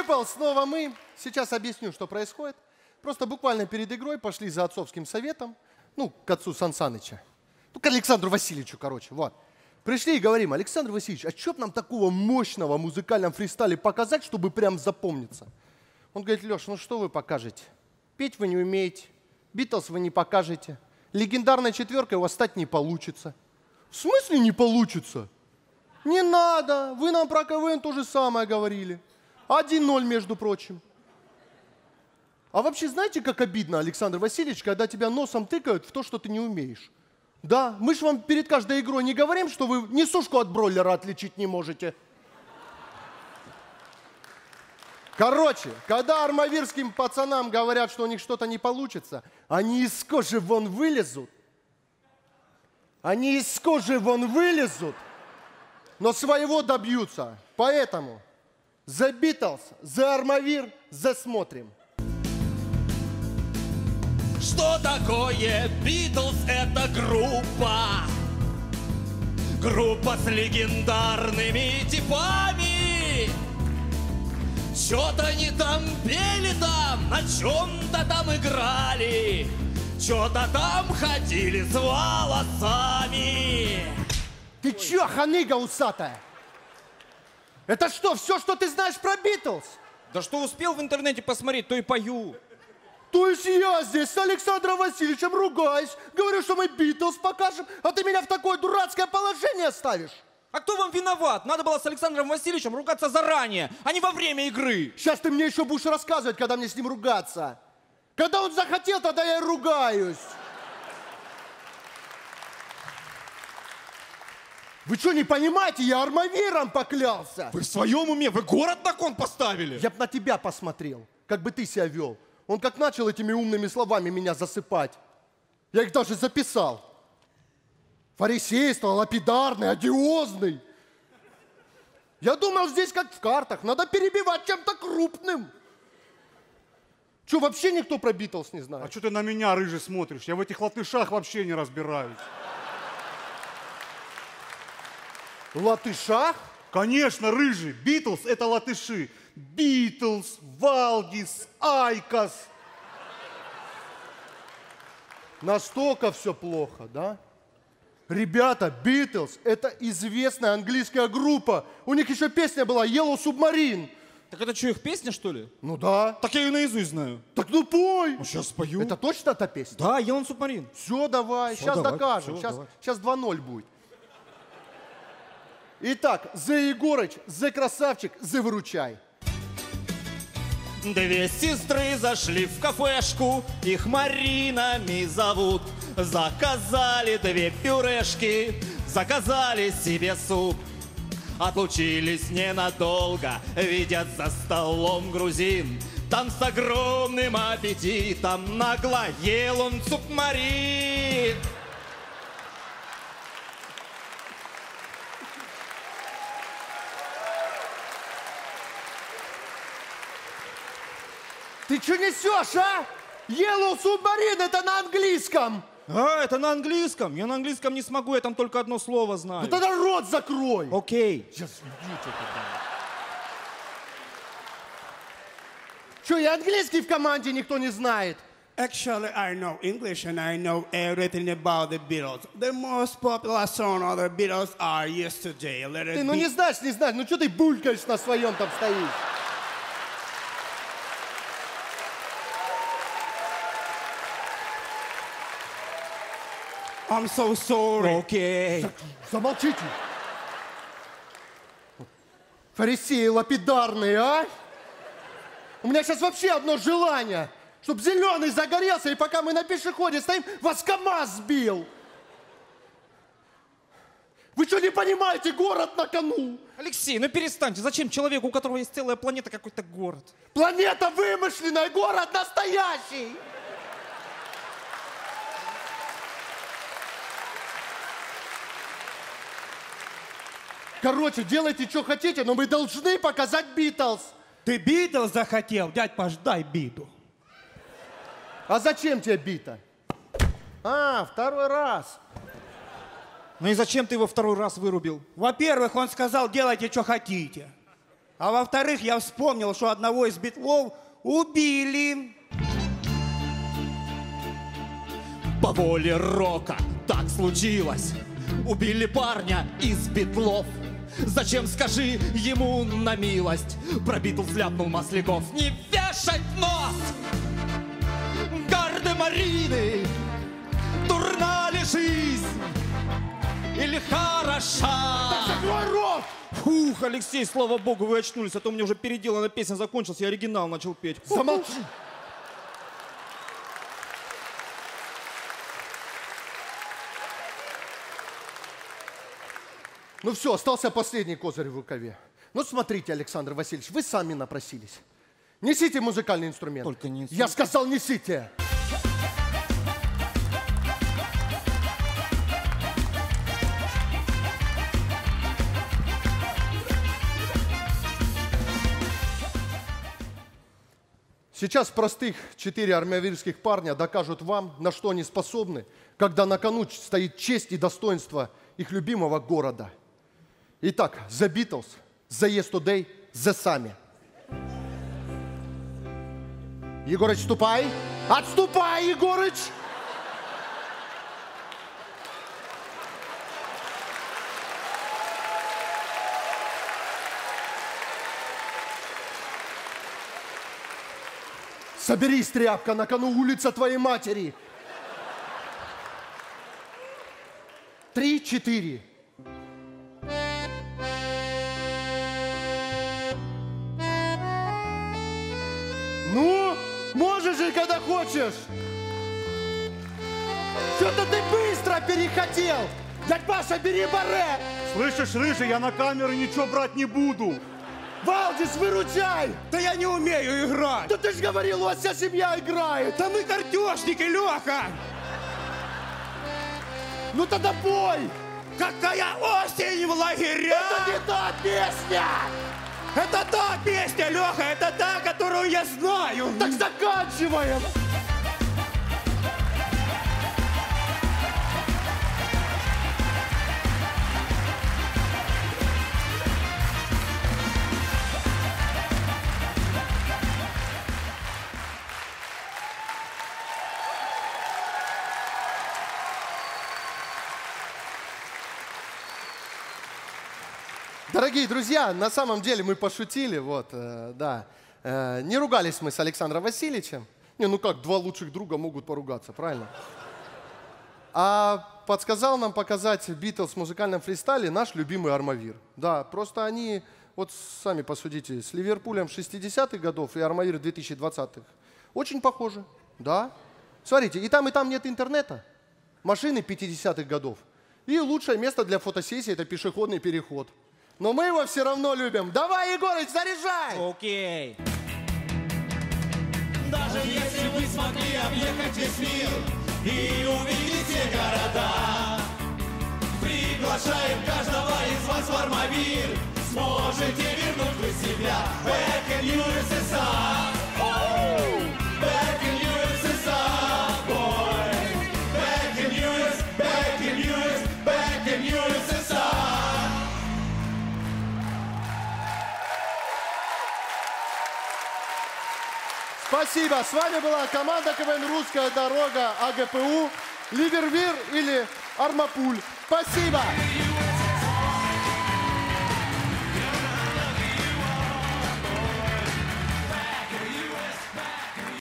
People! Снова мы. Сейчас объясню, что происходит. Просто буквально перед игрой пошли за отцовским советом, ну, к отцу Сансаныча. Ну, к Александру Васильевичу, короче, вот. Пришли и говорим, Александр Васильевич, а что нам такого мощного в музыкальном фристайле показать, чтобы прям запомниться? Он говорит, Леш, ну что вы покажете? Петь вы не умеете, Битлз вы не покажете, легендарной четверкой у вас стать не получится. В смысле не получится? Не надо, вы нам про КВН то же самое говорили. 1-0, между прочим. А вообще знаете, как обидно, Александр Васильевич, когда тебя носом тыкают в то, что ты не умеешь? Да, мы же вам перед каждой игрой не говорим, что вы несушку от бройлера отличить не можете. Короче, когда армавирским пацанам говорят, что у них что-то не получится, они из кожи вон вылезут. Они из кожи вон вылезут, но своего добьются. Поэтому The Beatles, The Армавир, The Смотрим. Что такое Битлз? Это группа Группа с легендарными типами Что-то они там пели там, на чем-то там играли Что-то там ходили с волосами Ты чё, ханыга усатая? Это что, все, что ты знаешь про Битлз? Да что успел в интернете посмотреть, то и пою. То есть я здесь с Александром Васильевичем ругаюсь, говорю, что мы Битлз покажем, а ты меня в такое дурацкое положение ставишь? А кто вам виноват? Надо было с Александром Васильевичем ругаться заранее, а не во время игры. Сейчас ты мне еще будешь рассказывать, когда мне с ним ругаться. Когда он захотел, тогда я и ругаюсь. Вы что, не понимаете? Я армавиром поклялся. Вы в своем уме? Вы город на кон поставили? Я бы на тебя посмотрел, как бы ты себя вел. Он как начал этими умными словами меня засыпать. Я их даже записал. Фарисейство, лапидарный, одиозный. Я думал, здесь как в картах, надо перебивать чем-то крупным. Что, вообще никто про Битлз не знает? А что ты на меня, рыжий, смотришь? Я в этих латышах вообще не разбираюсь. Латышах? Конечно, рыжий. Битлз – это латыши. Битлз, Валгис, Айкос. Настолько все плохо, да? Ребята, Битлз – это известная английская группа. У них еще песня была Yellow Submarine. Так это что, их песня, что ли? Ну да. Так я ее наизусть знаю. Так ну пой. Ну, сейчас спою. Это точно та песня? Да, Елан Субмарин. Все, давай, Всё, сейчас давай, докажем. всё, сейчас, давай. сейчас 2-0 будет. Итак, The Егорыч, The Красавчик, The Выручай. Две сестры зашли в кафешку, их Маринами зовут. Заказали две пюрешки, заказали себе суп. Отлучились ненадолго, видят за столом грузин. Там с огромным аппетитом нагло ел он субмарин. Ты что несешь, а? Yellow Submarine это на английском. А, это на английском. Я на английском не смогу, я там только одно слово знаю. Ну тогда рот закрой. Окей. Сейчас тогда. Что, и английский в команде никто не знает? Actually, I know English and I know everything about the Beatles. The most popular song of the Beatles are Yesterday. Let it Ты ну be. не знаешь, не знаешь, ну что ты булькаешь на своем там стоишь? I'm so sorry. Окей. Замолчите. Фарисеи лапидарные, а? У меня сейчас вообще одно желание, чтобы зеленый загорелся, и пока мы на пешеходе стоим, вас КамАЗ сбил. Вы что не понимаете, город на кону? Алексей, ну перестаньте. Зачем человеку, у которого есть целая планета, какой-то город? Планета вымышленная, город настоящий. Короче, делайте, что хотите, но мы должны показать Битлз. Ты Битлз захотел? Дядь Паш, дай биту. А зачем тебе бита? А, второй раз. Ну и зачем ты его второй раз вырубил? Во-первых, он сказал, делайте, что хотите. А во-вторых, я вспомнил, что одного из битлов убили. По воле рока так случилось. Убили парня из битлов. Зачем, скажи, ему на милость Про Битлз ляпнул Масляков Не вешать нос! Гарды Марины Дурна ли жизнь? Или хороша? Фух, Алексей, слава богу, вы очнулись, а то у меня уже переделанная песня закончилась, я оригинал начал петь. Замолчи. Ну все, остался последний козырь в рукаве. Ну смотрите, Александр Васильевич, вы сами напросились. Несите музыкальный инструмент. Только не Я сказал, несите. Сейчас простых четыре армавирских парня докажут вам, на что они способны, когда на кону стоит честь и достоинство их любимого города. Итак, The Beatles, The Yesterday, The Сами. Егорыч, ступай! Отступай, Егорыч! Соберись, тряпка, на кону улица твоей матери. Три, четыре. Хочешь. Что-то ты быстро перехотел. Дядь Паша, бери баре. Слышишь, Рыжий, я на камеру ничего брать не буду. Валдис, выручай. Да я не умею играть. Да ты же говорил, у вас вся семья играет. Да мы картежники, Леха. Ну тогда пой. Какая осень в лагерях! Это не та песня. Это та песня, Леха, это та, которую я знаю. Так заканчиваем. Дорогие друзья, на самом деле мы пошутили, вот, э, да. Э, не ругались мы с Александром Васильевичем. Не, ну как, два лучших друга могут поругаться, правильно? А подсказал нам показать Битлз в музыкальном фристайле наш любимый Армавир. Да, просто они, вот сами посудите, с Ливерпулем 60-х годов и Армавир 2020-х очень похожи, да. Смотрите, и там, и там нет интернета, машины 50-х годов. И лучшее место для фотосессии – это пешеходный переход. Но мы его все равно любим. Давай, Егорыч, заряжай! Окей. Даже если вы смогли объехать весь мир и увидеть все города, приглашаем каждого из вас в Армавир. Сможете Спасибо. С вами была команда КВН «Русская дорога» АГПУ, Ливервир или Армапуль. Спасибо.